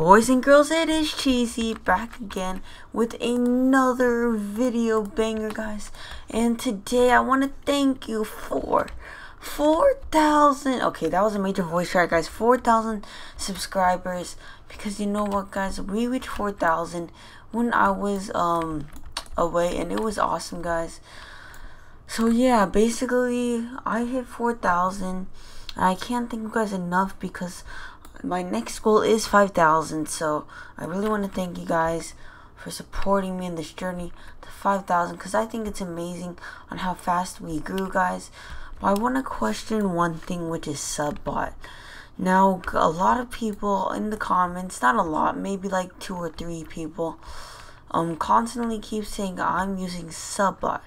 Boys and girls, it is Cheesy back again with another video banger, guys. And today I want to thank you for 4,000. Okay, that was a major voice crack, guys. 4,000 subscribers. Because you know what, guys? We reached 4,000 when I was um away, and it was awesome, guys. So yeah, basically, I hit 4,000. I can't thank you guys enough because my next goal is 5,000. So I really want to thank you guys for supporting me in this journey to 5,000 because I think it's amazing on how fast we grew, guys. But I want to question one thing, which is subbot. Now, a lot of people in the comments, not a lot, maybe like two or three people, um, constantly keep saying I'm using subbot.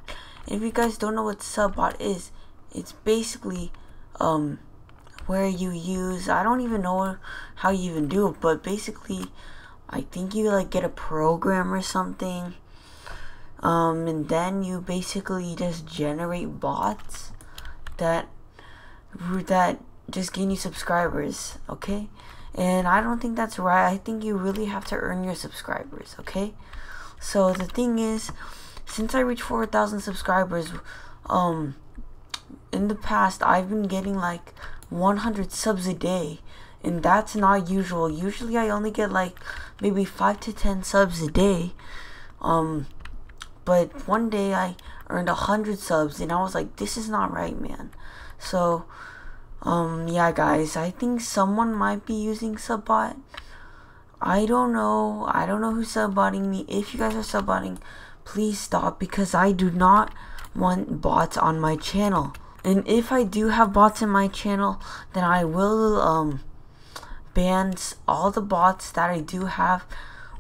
And if you guys don't know what subbot is, it's basically, um, where you use I don't even know how you even do it but basically I think you like get a program or something um, and then you basically just generate bots that that just gain you subscribers okay? And I don't think that's right I think you really have to earn your subscribers okay? So the thing is since I reached 4,000 subscribers um in the past I've been getting like 100 subs a day and that's not usual. Usually i only get like maybe 5 to 10 subs a day um but one day i earned 100 subs and i was like this is not right man. So um yeah guys i think someone might be using subbot. I don't know. I don't know who's subbotting me. If you guys are subbotting please stop because i do not want bots on my channel and if I do have bots in my channel, then I will um, ban all the bots that I do have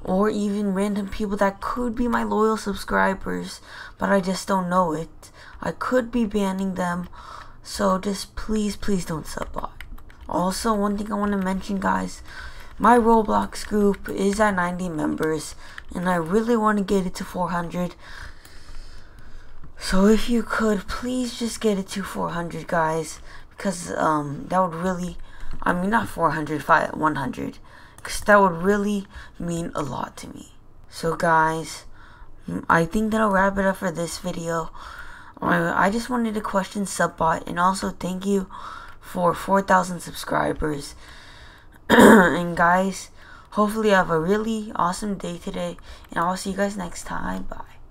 or even random people that could be my loyal subscribers, but I just don't know it. I could be banning them, so just please, please don't subbot. Also, one thing I want to mention, guys, my Roblox group is at 90 members, and I really want to get it to 400. So if you could, please just get it to 400, guys. Because um, that would really, I mean, not 400, 100. Because that would really mean a lot to me. So guys, I think that'll wrap it up for this video. I just wanted to question Subbot and also thank you for 4,000 subscribers. and guys, hopefully have a really awesome day today. And I'll see you guys next time. Bye.